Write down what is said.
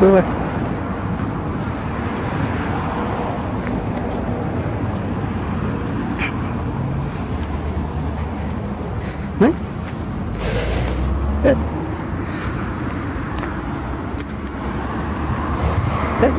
bước lên đấy đấy đấy